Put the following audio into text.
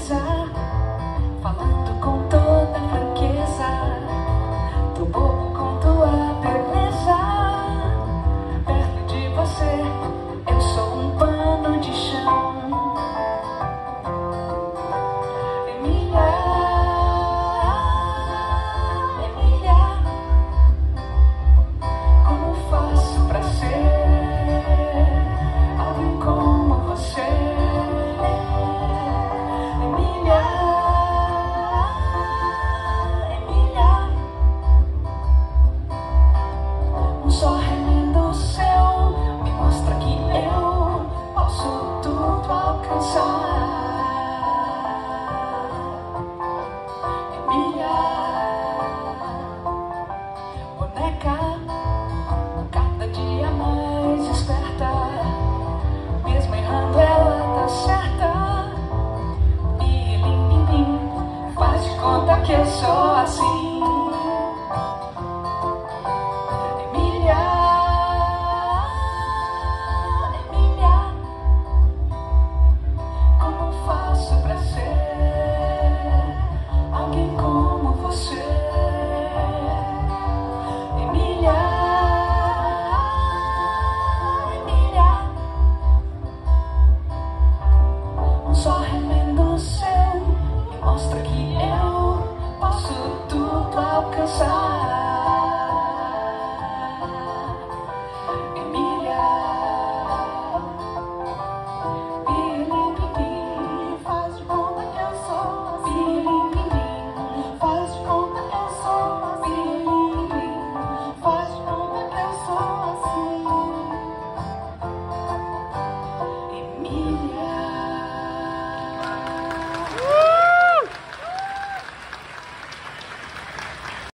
I'm sorry. empezó así. 伤。